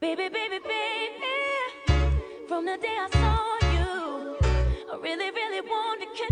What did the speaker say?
Baby, baby, baby, from the day I saw you, I really, really wanted to kiss.